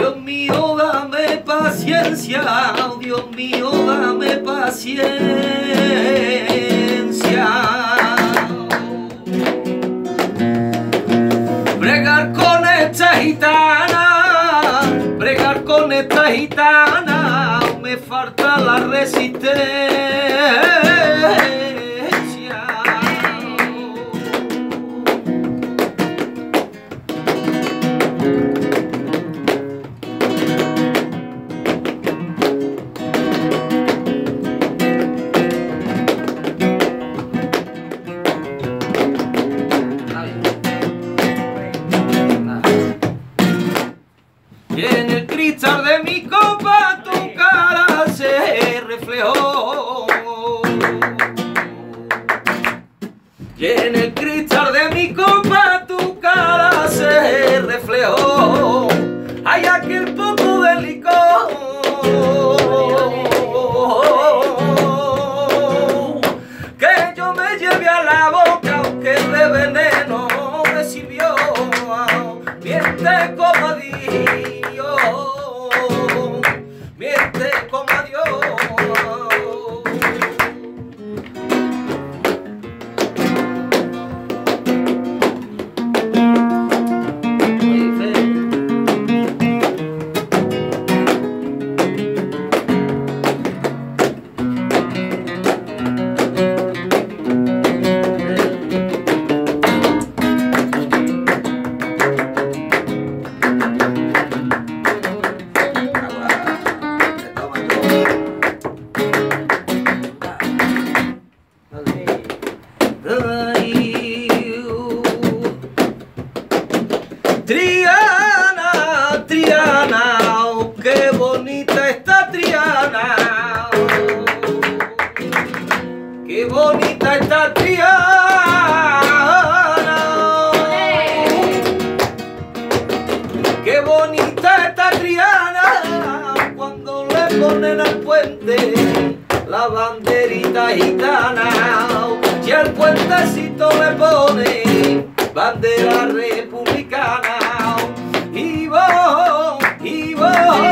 Dios mío, dame paciencia. Dios mío, dame paciencia. Bregar con esta gitana, bregar con esta gitana, me falta la resistencia. Cristal de mi copa tu cara se reflejó. Y en el cristal de mi copa tu cara se reflejó. Hay aquel poco de licor. Que yo me lleve a la boca, aunque de veneno me sirvió. Miente como Triana, Triana, oh, qué bonita está Triana. Qué bonita está Triana. Qué bonita está Triana cuando le ponen al puente la banderita gitana. Y al puentecito le pone bandera republicana. Y